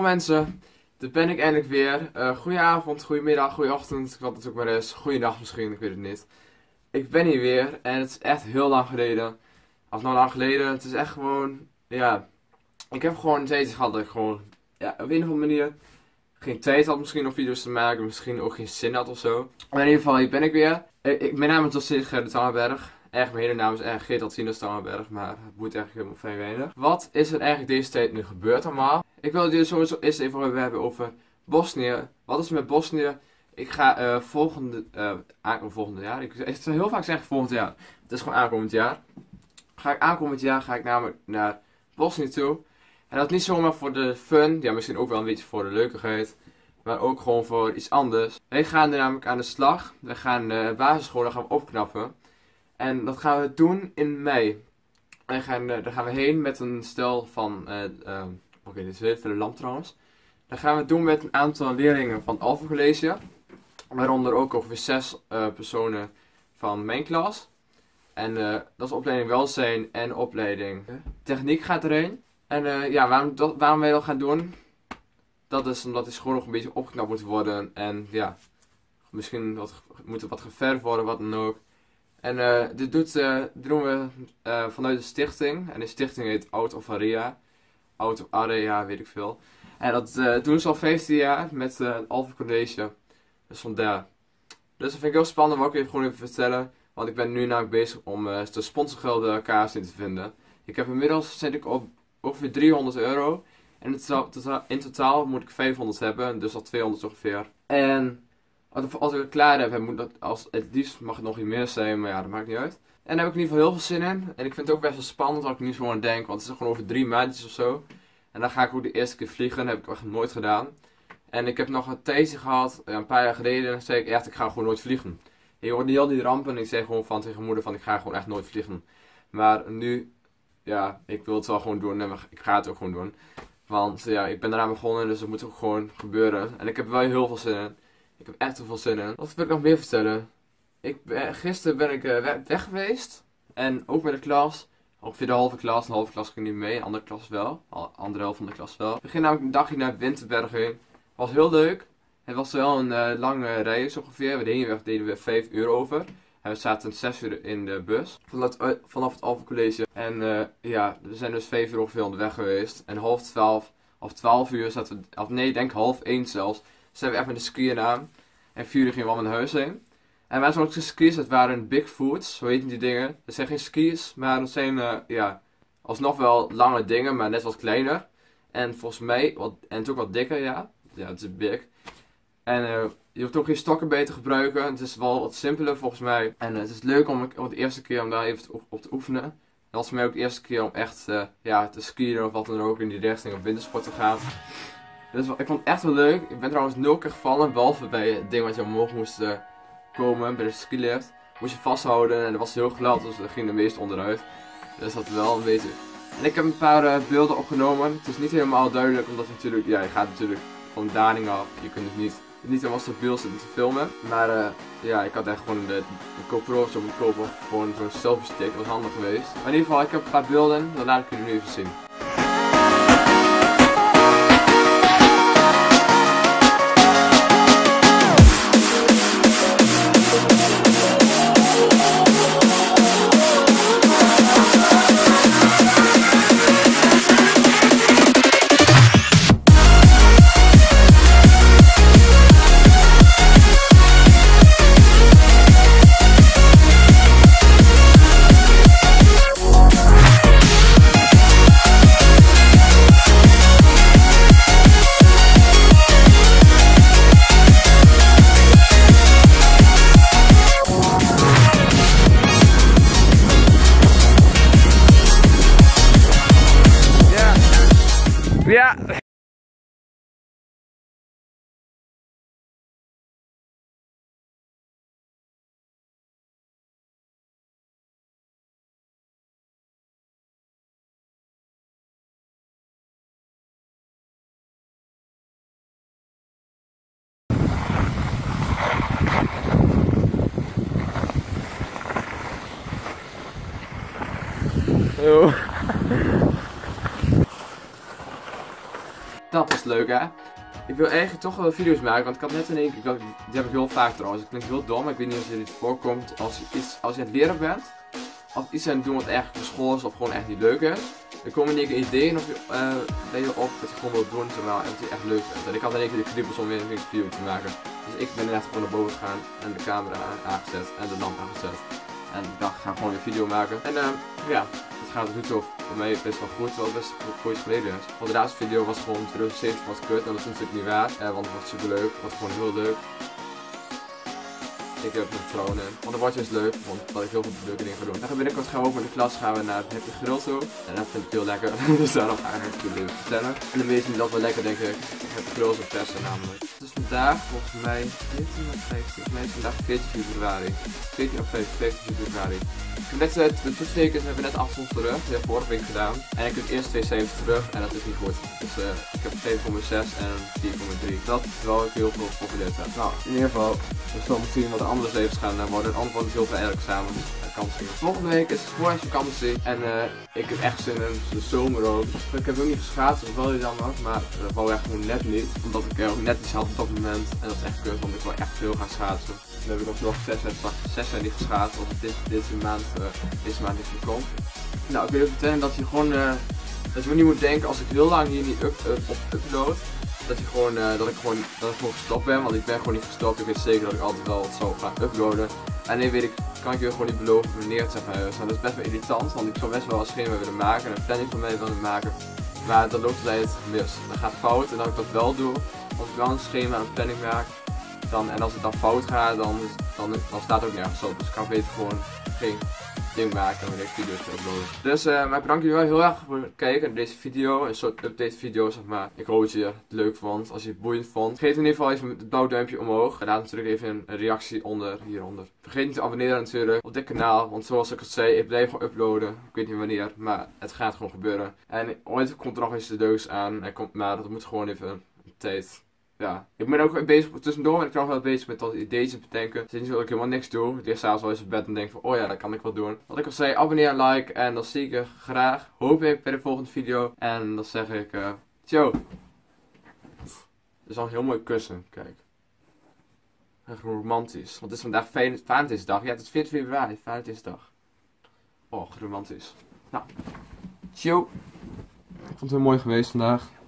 Yo mensen, daar ben ik eindelijk weer. Uh, goedenavond, goedemiddag, goedeochtend, wat het ook maar is. Goeiedag misschien, ik weet het niet. Ik ben hier weer en het is echt heel lang geleden. Of nou lang geleden, het is echt gewoon, ja. Ik heb gewoon steeds gehad dat ik gewoon, ja, op een of andere manier geen tijd had misschien om video's te maken. Misschien ook geen zin had of zo. Maar in ieder geval, hier ben ik weer. Ik, ik, mijn naam is Dossier Gerrit Tangenberg. Echt, mijn hele naam is Geert Alcinus Tangenberg, maar het moet eigenlijk helemaal fijn weinig. Wat is er eigenlijk deze tijd nu gebeurd allemaal? Ik wil het sowieso eerst even hebben over Bosnië. Wat is er met Bosnië? Ik ga uh, volgende, uh, aankomend volgende jaar, ik, ik heel vaak zeggen volgend jaar. Het is gewoon aankomend jaar. Ga ik aankomend jaar ga ik namelijk naar Bosnië toe. En dat niet zomaar voor de fun, ja misschien ook wel een beetje voor de leukigheid. Maar ook gewoon voor iets anders. Wij gaan er namelijk aan de slag. We gaan de basisscholen gaan opknappen. En dat gaan we doen in mei. En gaan, uh, daar gaan we heen met een stel van. Oké, dit is heel veel lamp trouwens. Dat gaan we het doen met een aantal leerlingen van Alpha College. Waaronder ook ongeveer zes personen van mijn klas. En dat is opleiding welzijn en opleiding techniek gaat erheen. En ja, waarom, waarom wij dat gaan doen? Dat is omdat die school nog een beetje opgeknapt moet worden. En ja, misschien moet er wat geverfd worden, wat dan ook. En uh, dit, doet, doen we uh, vanuit de stichting. En de stichting heet Out of Area. Of Area, weet ik veel. En dat doen ze al 15 jaar met het Alpha College. Dus vandaar. Dus dat vind ik heel spannend, wat ik even gewoon even vertellen. Want ik ben nu namelijk bezig om de sponsorgelden elkaar in te vinden. Ik heb inmiddels zit ik op ongeveer 300 euro. En in totaal moet ik 500 hebben, dus al 200 ongeveer. En als ik het klaar heb, moet dat, als, het liefst mag het nog iets meer zijn, maar ja, dat maakt niet uit. En daar heb ik in ieder geval heel veel zin in. En ik vind het ook best wel spannend als ik nu zo denk, want het is gewoon over drie maandjes of zo. En dan ga ik ook de eerste keer vliegen, dat heb ik echt nooit gedaan. En ik heb nog een tijdje gehad, een paar jaar geleden, zei ik echt, ik ga gewoon nooit vliegen. hoort niet al die rampen en ik zei gewoon van tegen moeder van, ik ga gewoon echt nooit vliegen. Maar nu, ja, ik wil het wel gewoon doen en ik ga het ook gewoon doen. Want ja, ik ben eraan begonnen, dus het moet ook gewoon gebeuren. En ik heb wel heel veel zin in. Ik heb echt heel veel zin in. Wat wil ik nog meer vertellen? Ik ben, gisteren ben ik uh, weg geweest. En ook met de klas. Ongeveer de halve klas. De halve klas ging niet mee. De andere klas wel. De andere helft van de klas wel. We gingen namelijk een dagje naar Winterberg heen. Was heel leuk. Het was wel een uh, lange reis ongeveer. We deden, deden we 5 uur over. En we zaten 6 uur in de bus. Vanaf, vanaf het Alpha College. En ja, we zijn dus 5 uur ongeveer onderweg geweest. En half 12 of 12 uur zaten we. Of nee, denk half 1 zelfs zijn we even de skiën aan. En vier uur gingen we al naar huis heen. En wij zo'n skis, dat waren Bigfoots, zo heet die dingen. Dat zijn geen skis, maar dat zijn, uh, ja, alsnog wel lange dingen, maar net wat kleiner. En volgens mij, wat, en het ook wat dikker, ja. Ja, het is big. En uh, je hoeft ook geen stokken beter te gebruiken. Het is wel wat simpeler volgens mij. En uh, het is leuk om, om de eerste keer om daar even op te oefenen. En dat voor mij ook de eerste keer om echt ja, te skiën of wat dan ook in die richting op wintersport te gaan. Dus ik vond het echt wel leuk. Ik ben trouwens nul keer gevallen, behalve bij het ding wat je omhoog moest uh, komen, bij de skilift. Moest je vasthouden en dat was heel glad, dus dat ging de meest onderuit. Dus dat wel een beetje... En ik heb een paar uh, beelden opgenomen. Het is niet helemaal duidelijk, omdat natuurlijk, ja, je gaat natuurlijk van daling af. Je kunt het niet, niet helemaal stabiel zitten te filmen. Maar uh, ja, ik had echt gewoon de, de GoPro zo moeten kopen, gewoon zo'n selfie stick, dat was handig geweest. Maar in ieder geval, ik heb een paar beelden, dan laat ik jullie nu even zien. Dat is leuk hè. Ik wil eigenlijk toch wel video's maken, want ik had net in één keer, die heb ik heel vaak trouwens. Het klinkt heel dom, ik weet niet of je dit voorkomt. Als je, iets, als je aan het leren bent, of iets aan het doen wat eigenlijk voor school is of gewoon echt niet leuk is. Dan komen in één keer ideeën op je, uh, bij je op wat je gewoon wilt doen terwijl het je echt leuk vindt. En ik had in één keer de kriebels om weer een video te maken. Dus ik ben net gewoon naar boven gegaan en de camera aangezet en de lamp aangezet. En ik dacht, ik ga gewoon een video maken. En uh, ja, het gaat nu toch voor mij best wel goed, wel best goed geleden is. Want de laatste video was gewoon 2017 was kut en dat is natuurlijk niet waar. Uh, want het was super leuk, het was gewoon heel leuk. Ik heb mijn vrouw in. Want de watje is leuk, want dat ik heel veel leuke dingen ga doen. Dan gaan we binnenkort gaan we ook met de klas gaan we naar het Happy Grill toe. En dat vind ik heel lekker. dus daarom ga ik natuurlijk even vertellen. En de meesten dat wel lekker denk ik. Happy Grill zo testen namelijk. Dus vandaag, volgens mij, 14 of 15, volgens mij is vandaag 14 februari. 14 of 15 februari. Ik heb net de toetstekens hebben net 8 terug, die heb vorige week gedaan. En ik heb eerst 2 terug en dat is niet goed. Dus uh, ik heb 7,6 en 4,3. Dat terwijl ik heel veel heb. Nou, in ieder geval, we zullen zien wat andere levens gaan worden. Het antwoord is heel veel eigenlijk samen. Vakantie. Volgende week is het voorjaarsvakantie en uh, ik heb echt zin in de zomer ook. Ik heb ook niet geschaatst, dat is wel jammer, maar dat wou echt gewoon net niet. Omdat ik ook net iets had op dat moment en dat is echt kut, want ik wil echt veel gaan schaatsen. Dan heb ik nog nog zes, zes jaar niet geschaatst, als dit, deze maand, deze maand niet komt. Nou, ik wil je vertellen dat je gewoon, uh, dat je niet moet denken als ik heel lang hier niet up, up, upload, dat, je gewoon, uh, dat, ik gewoon, dat ik gewoon gestopt ben, want ik ben gewoon niet gestopt. Ik weet zeker dat ik altijd wel zou gaan uploaden. En nu weet ik, kan ik je gewoon niet beloven wanneer het zeg maar dat is best wel irritant, want ik zou best wel een schema willen maken en een planning van mij willen maken. Maar dan loopt het mis. Dan gaat het fout en dat ik dat wel doe, als ik wel een schema en een planning maak, dan, en als het dan fout gaat, dan, dan, dan staat het ook nergens op. Dus ik kan beter gewoon geen maken deze video's uploaden. Dus uh, maar ik bedank jullie wel heel erg voor het kijken naar deze video. Een soort update video zeg maar. Ik hoop dat je het leuk vond. Als je het boeiend vond. Geef in ieder geval even het blauw duimpje omhoog. En laat natuurlijk even een reactie onder hieronder. Vergeet niet te abonneren natuurlijk op dit kanaal. Want zoals ik het zei, ik blijf gewoon uploaden. Ik weet niet wanneer, maar het gaat gewoon gebeuren. En ooit komt er nog eens de deus aan. En komt, maar dat moet gewoon even tijd ja, ik ben ook bezig tussendoor ben ik nog wel bezig met dat ideeën bedenken. Is niet ik helemaal niks doe. Ik lig s'avonds wel eens op bed en denk van, oh ja, dat kan ik wel doen. Wat ik al zei, abonneer, like en dan zie ik je graag, hoop ik, bij de volgende video. En dan zeg ik, uh, ciao. Het is al een heel mooi kussen, kijk. Echt romantisch. Want het is vandaag Valentijnsdag. Ja, het is 14 februari, Valentijnsdag. Oh, romantisch. Nou, ciao. Ik vond het heel mooi geweest vandaag.